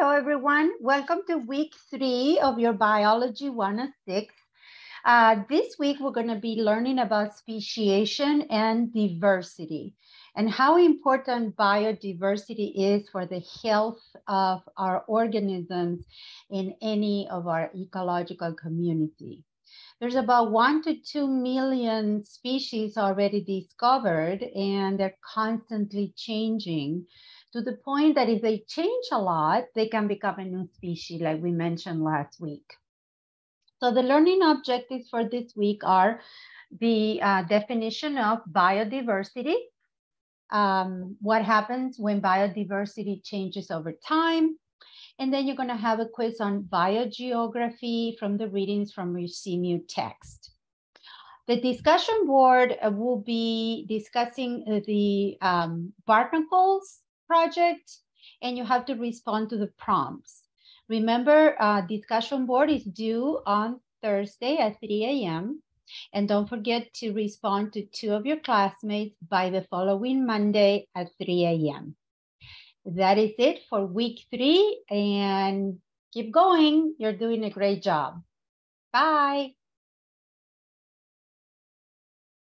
Hello, everyone. Welcome to week three of your Biology 106. Uh, this week, we're going to be learning about speciation and diversity and how important biodiversity is for the health of our organisms in any of our ecological community. There's about one to two million species already discovered, and they're constantly changing to the point that if they change a lot, they can become a new species, like we mentioned last week. So the learning objectives for this week are the uh, definition of biodiversity, um, what happens when biodiversity changes over time, and then you're going to have a quiz on biogeography from the readings from your CMU text. The discussion board uh, will be discussing uh, the um, barnacles project and you have to respond to the prompts. Remember, uh, discussion board is due on Thursday at 3 a.m. And don't forget to respond to two of your classmates by the following Monday at 3 a.m. That is it for week three and keep going. You're doing a great job. Bye.